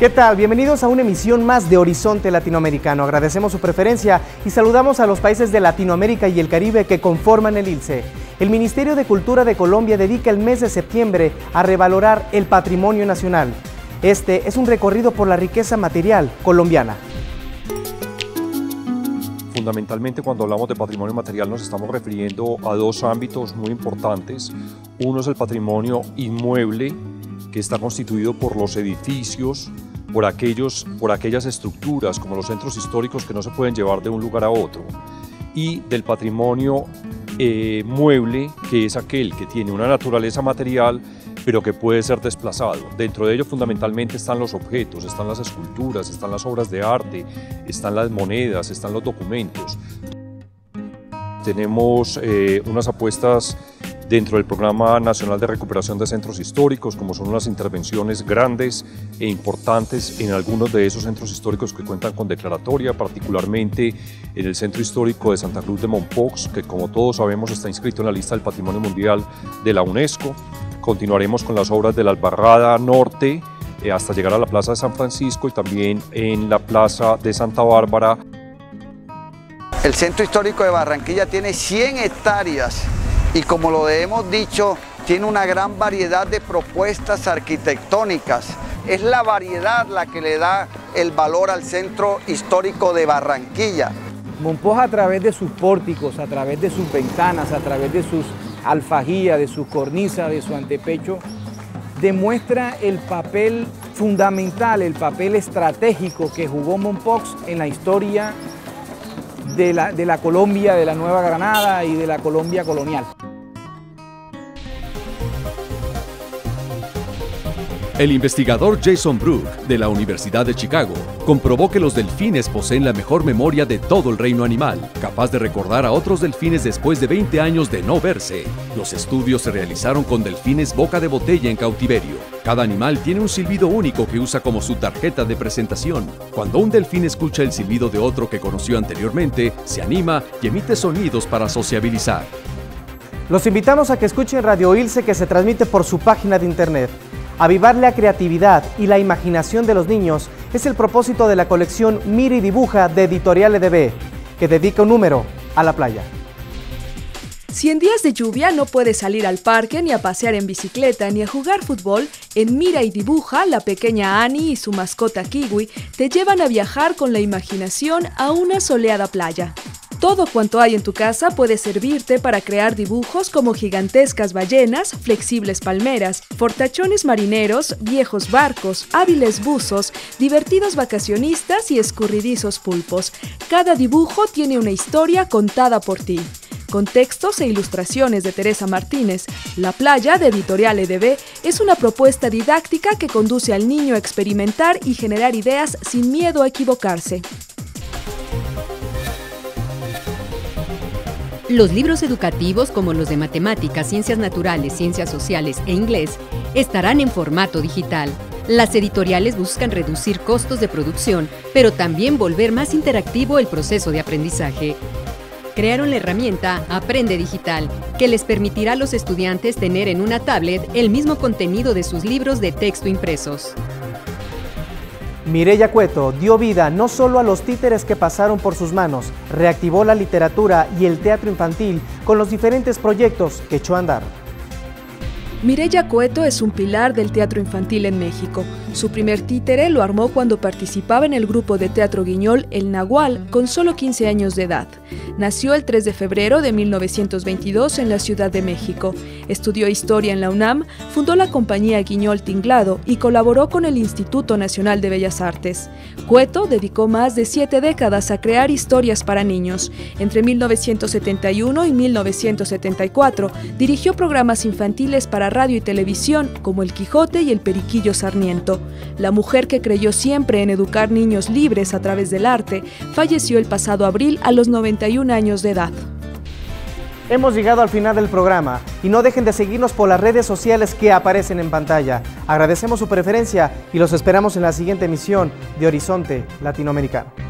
¿Qué tal? Bienvenidos a una emisión más de Horizonte Latinoamericano. Agradecemos su preferencia y saludamos a los países de Latinoamérica y el Caribe que conforman el ILCE. El Ministerio de Cultura de Colombia dedica el mes de septiembre a revalorar el patrimonio nacional. Este es un recorrido por la riqueza material colombiana. Fundamentalmente cuando hablamos de patrimonio material nos estamos refiriendo a dos ámbitos muy importantes. Uno es el patrimonio inmueble, que está constituido por los edificios, por, aquellos, por aquellas estructuras como los centros históricos que no se pueden llevar de un lugar a otro, y del patrimonio eh, mueble, que es aquel que tiene una naturaleza material, pero que puede ser desplazado. Dentro de ello fundamentalmente están los objetos, están las esculturas, están las obras de arte, están las monedas, están los documentos. Tenemos eh, unas apuestas dentro del Programa Nacional de Recuperación de Centros Históricos, como son unas intervenciones grandes e importantes en algunos de esos centros históricos que cuentan con declaratoria, particularmente en el Centro Histórico de Santa Cruz de Mompox, que como todos sabemos está inscrito en la lista del Patrimonio Mundial de la UNESCO. Continuaremos con las obras de la Albarrada Norte eh, hasta llegar a la Plaza de San Francisco y también en la Plaza de Santa Bárbara. El Centro Histórico de Barranquilla tiene 100 hectáreas y como lo hemos dicho, tiene una gran variedad de propuestas arquitectónicas. Es la variedad la que le da el valor al centro histórico de Barranquilla. Monpós a través de sus pórticos, a través de sus ventanas, a través de sus alfajías, de sus cornisas, de su antepecho, demuestra el papel fundamental, el papel estratégico que jugó Monpox en la historia de la Colombia, de la Nueva Granada y de la Colombia colonial. El investigador Jason Brook, de la Universidad de Chicago, comprobó que los delfines poseen la mejor memoria de todo el reino animal, capaz de recordar a otros delfines después de 20 años de no verse. Los estudios se realizaron con delfines boca de botella en cautiverio. Cada animal tiene un silbido único que usa como su tarjeta de presentación. Cuando un delfín escucha el silbido de otro que conoció anteriormente, se anima y emite sonidos para sociabilizar. Los invitamos a que escuchen Radio Ilse que se transmite por su página de internet Avivar la creatividad y la imaginación de los niños es el propósito de la colección Mira y Dibuja de Editorial EDB, que dedica un número a la playa. Si en días de lluvia no puedes salir al parque, ni a pasear en bicicleta, ni a jugar fútbol, en Mira y Dibuja, la pequeña Annie y su mascota Kiwi te llevan a viajar con la imaginación a una soleada playa. Todo cuanto hay en tu casa puede servirte para crear dibujos como gigantescas ballenas, flexibles palmeras, fortachones marineros, viejos barcos, hábiles buzos, divertidos vacacionistas y escurridizos pulpos. Cada dibujo tiene una historia contada por ti. Con textos e ilustraciones de Teresa Martínez, La playa de Editorial EDB es una propuesta didáctica que conduce al niño a experimentar y generar ideas sin miedo a equivocarse. Los libros educativos como los de matemáticas, ciencias naturales, ciencias sociales e inglés estarán en formato digital. Las editoriales buscan reducir costos de producción, pero también volver más interactivo el proceso de aprendizaje. Crearon la herramienta Aprende Digital, que les permitirá a los estudiantes tener en una tablet el mismo contenido de sus libros de texto impresos. Mireya Cueto dio vida no solo a los títeres que pasaron por sus manos, reactivó la literatura y el teatro infantil con los diferentes proyectos que echó a andar. Mireya Cueto es un pilar del teatro infantil en México. Su primer títere lo armó cuando participaba en el grupo de teatro guiñol El Nahual con solo 15 años de edad. Nació el 3 de febrero de 1922 en la Ciudad de México. Estudió historia en la UNAM, fundó la compañía Guiñol Tinglado y colaboró con el Instituto Nacional de Bellas Artes. Cueto dedicó más de siete décadas a crear historias para niños. Entre 1971 y 1974 dirigió programas infantiles para radio y televisión como El Quijote y El Periquillo Sarmiento. La mujer que creyó siempre en educar niños libres a través del arte falleció el pasado abril a los 91 años de edad. Hemos llegado al final del programa y no dejen de seguirnos por las redes sociales que aparecen en pantalla. Agradecemos su preferencia y los esperamos en la siguiente emisión de Horizonte Latinoamericano.